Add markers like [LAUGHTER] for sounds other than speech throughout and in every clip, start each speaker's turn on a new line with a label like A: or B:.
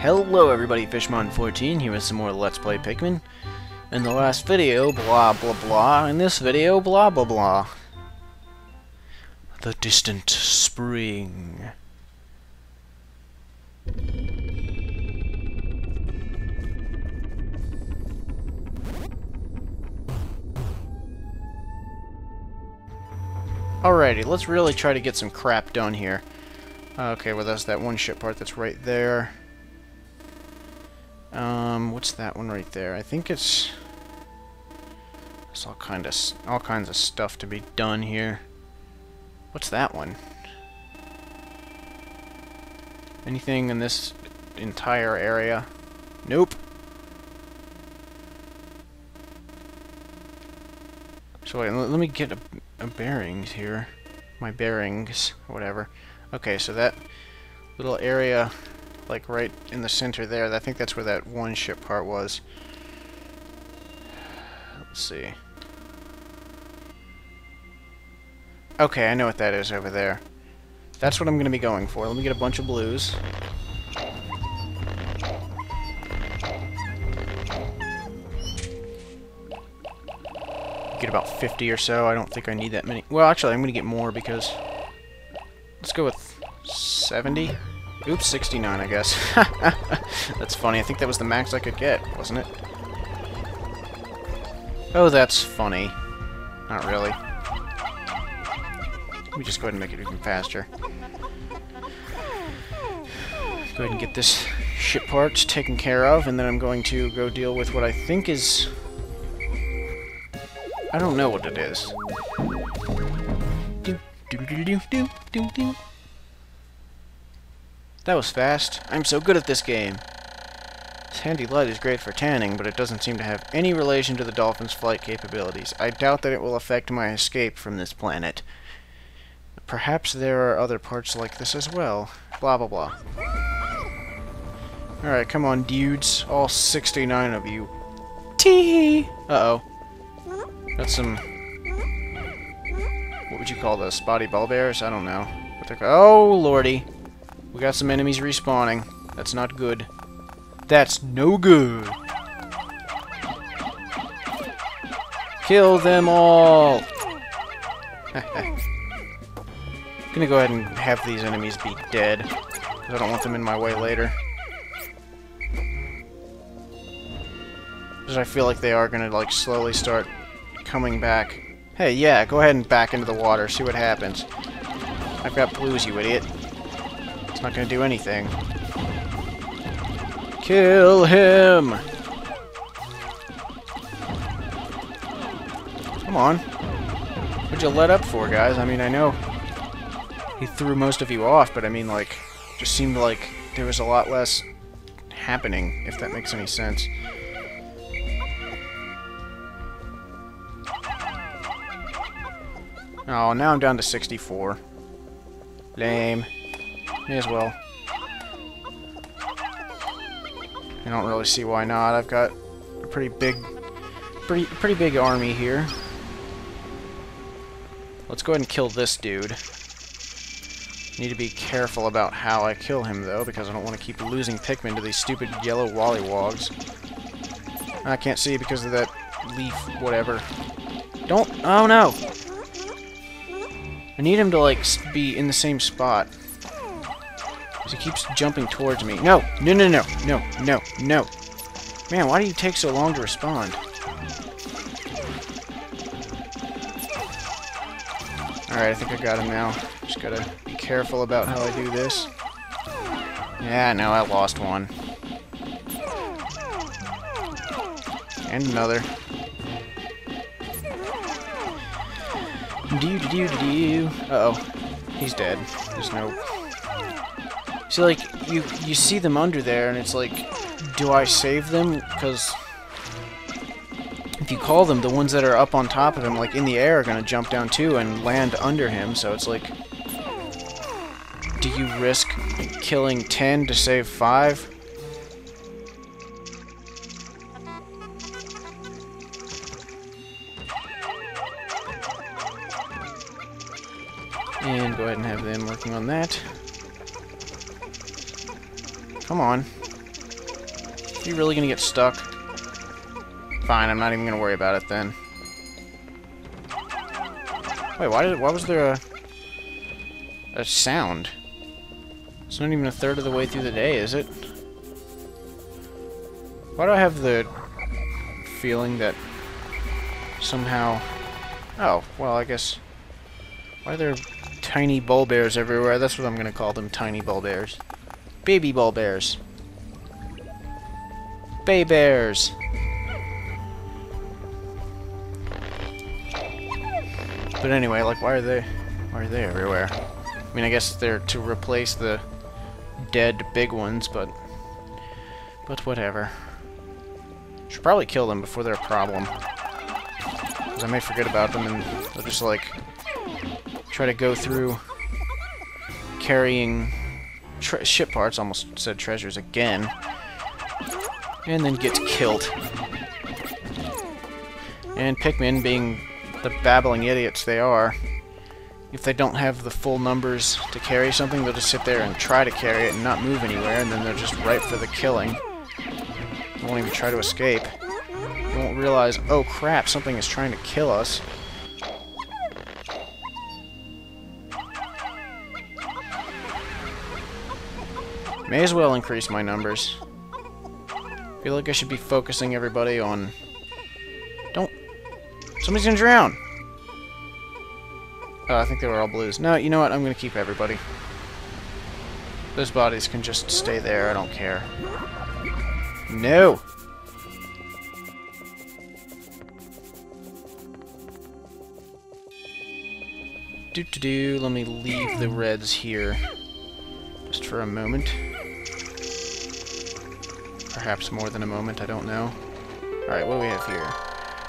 A: Hello everybody, Fishmon14 here with some more Let's Play Pikmin. In the last video, blah blah blah. In this video, blah blah blah. The distant spring. Alrighty, let's really try to get some crap done here. Okay, well that's that one ship part that's right there. Um, what's that one right there? I think it's... There's all, kind of, all kinds of stuff to be done here. What's that one? Anything in this entire area? Nope. So wait, let me get a, a bearings here. My bearings, whatever. Okay, so that little area, like right in the center there, I think that's where that one ship part was. Let's see. Okay, I know what that is over there. That's what I'm going to be going for. Let me get a bunch of blues. Get about 50 or so. I don't think I need that many. Well, actually, I'm going to get more because... Let's go with 70. Oops, 69, I guess. [LAUGHS] that's funny. I think that was the max I could get, wasn't it? Oh, that's funny. Not really. Let me just go ahead and make it even faster. Go ahead and get this ship part taken care of, and then I'm going to go deal with what I think is... I don't know what it is. Do, do, do, do, do, do, do. That was fast. I'm so good at this game. This handy light is great for tanning, but it doesn't seem to have any relation to the Dolphin's flight capabilities. I doubt that it will affect my escape from this planet. Perhaps there are other parts like this as well. Blah, blah, blah. Alright, come on, dudes. All 69 of you. Tee! Uh-oh. That's some... What would you call those? Spotty Bulbears? I don't know. Oh, lordy. We got some enemies respawning. That's not good. That's no good. Kill them all! I'm [LAUGHS] gonna go ahead and have these enemies be dead. Because I don't want them in my way later. Because I feel like they are gonna, like, slowly start coming back. Hey, yeah, go ahead and back into the water, see what happens. I've got blues, you idiot. It's not gonna do anything. Kill him! Come on. What'd you let up for, guys? I mean, I know he threw most of you off, but I mean, like, just seemed like there was a lot less happening, if that makes any sense. Oh, now I'm down to 64. Lame. May as well. I don't really see why not. I've got a pretty big, pretty, pretty big army here. Let's go ahead and kill this dude. Need to be careful about how I kill him, though, because I don't want to keep losing Pikmin to these stupid yellow Wollywogs. I can't see because of that leaf, whatever. Don't... Oh, no! I need him to, like, be in the same spot. Because he keeps jumping towards me. No! No, no, no! No, no, no! Man, why do you take so long to respond? Alright, I think I got him now. Just gotta be careful about how I do this. Yeah, no, I lost one. And another. Do do do do. Uh oh, he's dead. There's no. See, like you you see them under there, and it's like, do I save them? Because if you call them, the ones that are up on top of him, like in the air, are gonna jump down too and land under him. So it's like, do you risk killing ten to save five? And go ahead and have them working on that. Come on. Are you really gonna get stuck? Fine, I'm not even gonna worry about it then. Wait, why did why was there a a sound? It's not even a third of the way through the day, is it? Why do I have the feeling that somehow... Oh, well, I guess... Why are there tiny Bulbears everywhere? That's what I'm going to call them, tiny Bulbears. Baby Bulbears. Bay bears. But anyway, like, why are they... Why are they everywhere? I mean, I guess they're to replace the dead big ones, but... But whatever. Should probably kill them before they're a problem. Because I may forget about them and they'll just, like, try to go through carrying ship parts, almost said treasures again, and then gets killed. And Pikmin, being the babbling idiots they are, if they don't have the full numbers to carry something, they'll just sit there and try to carry it and not move anywhere, and then they're just ripe for the killing won't even try to escape. You won't realize, oh crap, something is trying to kill us. May as well increase my numbers. feel like I should be focusing everybody on... Don't... Somebody's gonna drown! Oh, I think they were all blues. No, you know what? I'm gonna keep everybody. Those bodies can just stay there, I don't care. No! Do do do. Let me leave the reds here. Just for a moment. Perhaps more than a moment, I don't know. Alright, what do we have here?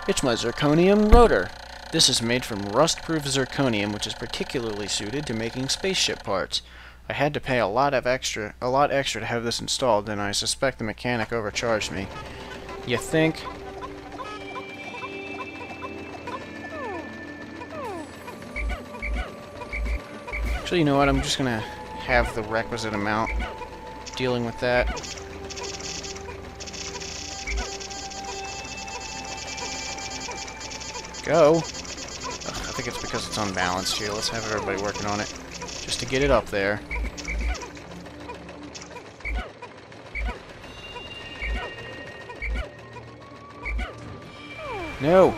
A: It's my zirconium rotor. This is made from rust-proof zirconium, which is particularly suited to making spaceship parts. I had to pay a lot of extra, a lot extra to have this installed, and I suspect the mechanic overcharged me. You think? Actually, you know what? I'm just gonna have the requisite amount dealing with that. Go! Ugh, I think it's because it's unbalanced here. Let's have everybody working on it. Just to get it up there. No!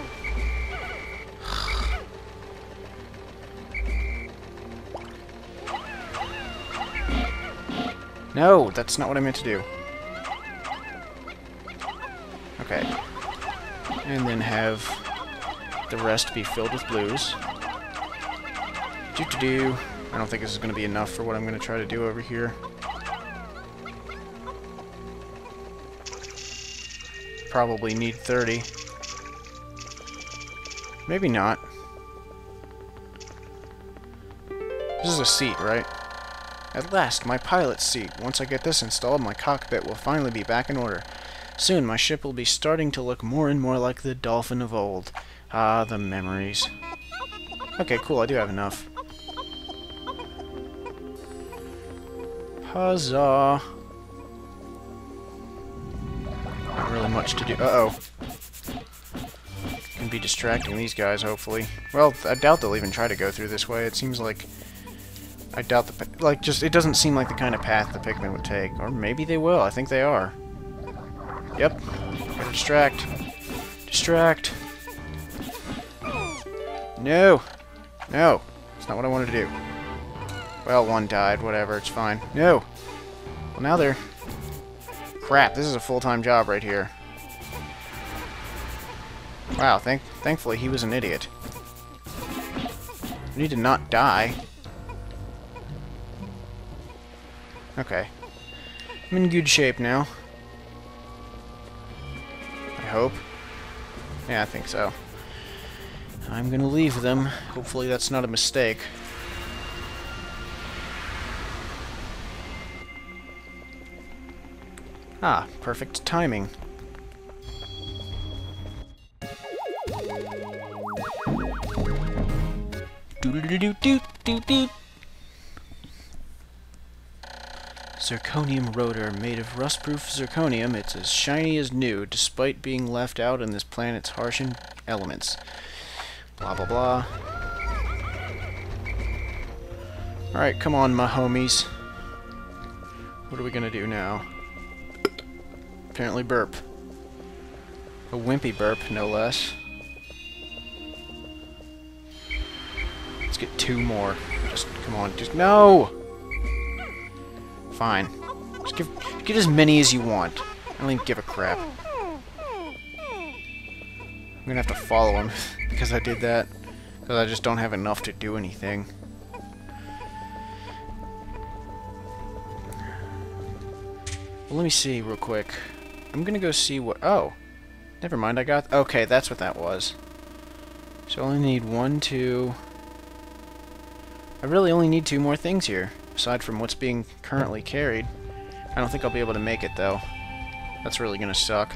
A: No, that's not what I meant to do. Okay. And then have the rest be filled with blues. Do-do-do. I don't think this is going to be enough for what I'm going to try to do over here. Probably need 30. Maybe not. This is a seat, right? At last, my pilot's seat. Once I get this installed, my cockpit will finally be back in order. Soon, my ship will be starting to look more and more like the Dolphin of old. Ah, the memories. Okay, cool, I do have enough. Huzzah! Not really much to do. Uh-oh Can be distracting these guys, hopefully. Well, I doubt they'll even try to go through this way. It seems like... I doubt the... Like, just, it doesn't seem like the kind of path the Pikmin would take. Or maybe they will. I think they are. Yep. Distract. Distract. No! No! It's not what I wanted to do. Well, one died. Whatever. It's fine. No! Well, now they're... Crap, this is a full-time job right here. Wow, thank thankfully he was an idiot. Need to not die. Okay. I'm in good shape now. I hope. Yeah, I think so. I'm gonna leave them. Hopefully that's not a mistake. Ah, perfect timing. Zirconium rotor made of rust-proof zirconium. It's as shiny as new, despite being left out in this planet's harsh elements. Blah blah blah. Alright, come on, my homies. What are we gonna do now? Apparently burp. A wimpy burp, no less. Let's get two more. Just, come on, just, no! Fine. Just give, get as many as you want. I don't even give a crap. I'm gonna have to follow him [LAUGHS] because I did that. Because I just don't have enough to do anything. Well, let me see real quick. I'm gonna go see what... Oh! Never mind, I got... Okay, that's what that was. So I only need one, two... I really only need two more things here, aside from what's being currently carried. I don't think I'll be able to make it, though. That's really gonna suck.